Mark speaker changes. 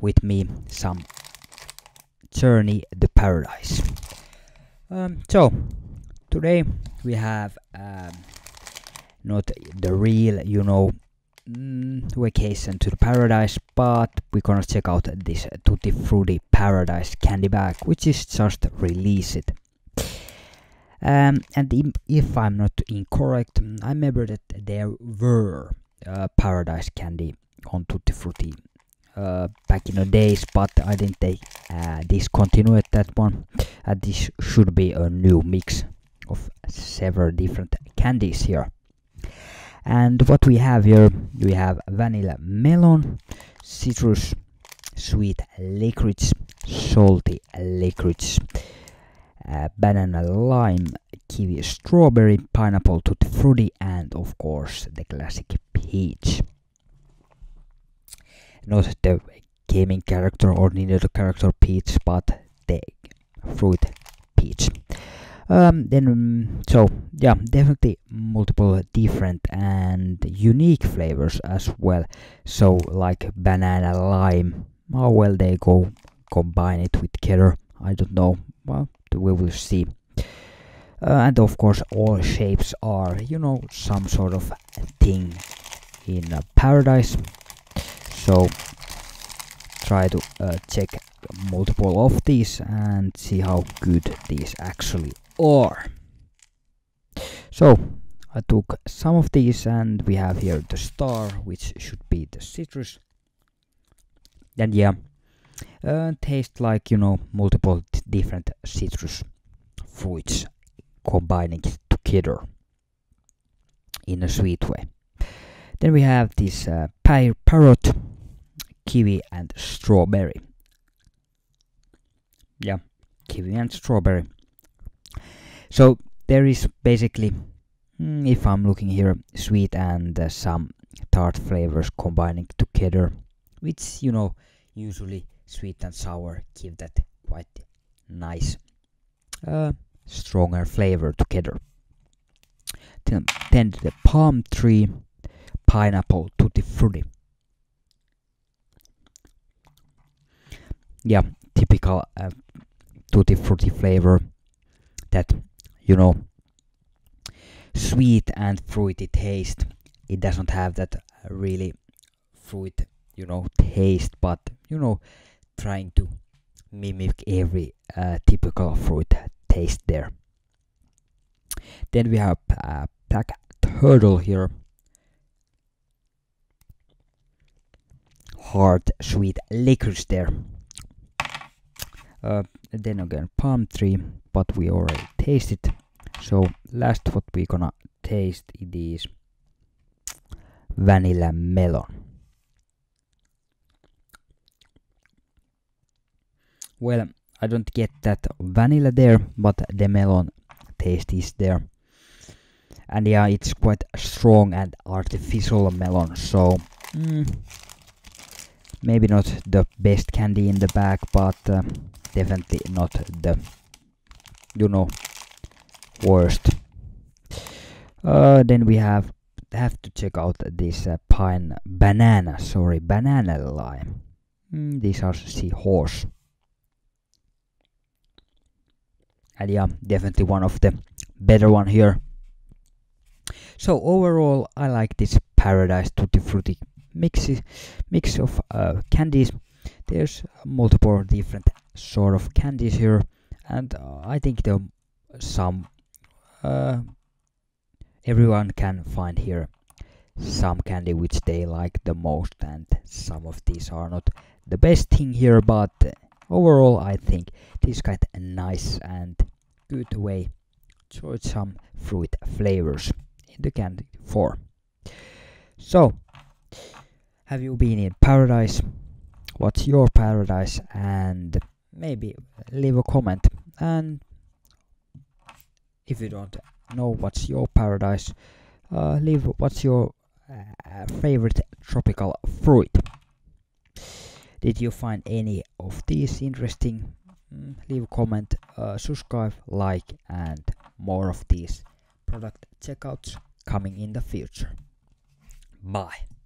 Speaker 1: with me some journey to paradise. Um, so today we have um, not the real, you know, mm, vacation to the paradise, but we're gonna check out this Tutti Frutti Paradise candy bag, which is just released. Um, and if I'm not incorrect, I remember that there were uh, paradise candy on Tutti Frutti uh, back in the days, but I think they uh, discontinued that one. Uh, this should be a new mix of several different candies here. And what we have here, we have vanilla melon, citrus, sweet licorice, salty licorice, uh, banana lime, kiwi strawberry, pineapple tutti frutti, and of course the classic peach. Not the gaming character or Nintendo character peach, but the fruit peach. Um, then, um, so yeah, definitely multiple different and unique flavors as well. So, like banana lime, how well they go combine it with together, I don't know. Well, we will see. Uh, and of course, all shapes are, you know, some sort of thing in paradise. So, try to uh, check multiple of these and see how good these actually are. So I took some of these and we have here the star which should be the citrus. And yeah, uh, taste like you know multiple different citrus fruits combining together in a sweet way. Then we have this uh, parrot, kiwi and strawberry. Yeah, kiwi and strawberry. So there is basically, mm, if I'm looking here, sweet and uh, some tart flavors combining together, which you know usually sweet and sour give that quite nice, uh, stronger flavor together. Then, then the palm tree, pineapple tutti frutti. Yeah, typical uh, tutti frutti flavor that you know sweet and fruity taste. It doesn't have that really fruit you know taste but you know trying to mimic every uh, typical fruit taste there. Then we have uh, black turtle here. Hard sweet licorice there uh, then again palm tree but we already tasted so last what we gonna taste it is vanilla melon. Well I don't get that vanilla there but the melon taste is there. And yeah it's quite strong and artificial melon so mm, maybe not the best candy in the bag but uh, definitely not the you know worst. Uh, then we have have to check out this uh, pine banana sorry banana lime. Mm, these are seahorse. And yeah definitely one of the better one here. So overall i like this paradise tutti frutti. Mix mix of uh, candies. There's multiple different sort of candies here and uh, i think the some uh, everyone can find here some candy which they like the most and some of these are not the best thing here but overall i think this kind of nice and good way to enjoy some fruit flavors in the candy form. So have you been in paradise? What's your paradise? And maybe leave a comment. And if you don't know what's your paradise uh, leave what's your uh, favorite tropical fruit? Did you find any of these interesting? Mm, leave a comment uh, subscribe like and more of these product checkouts coming in the future. Bye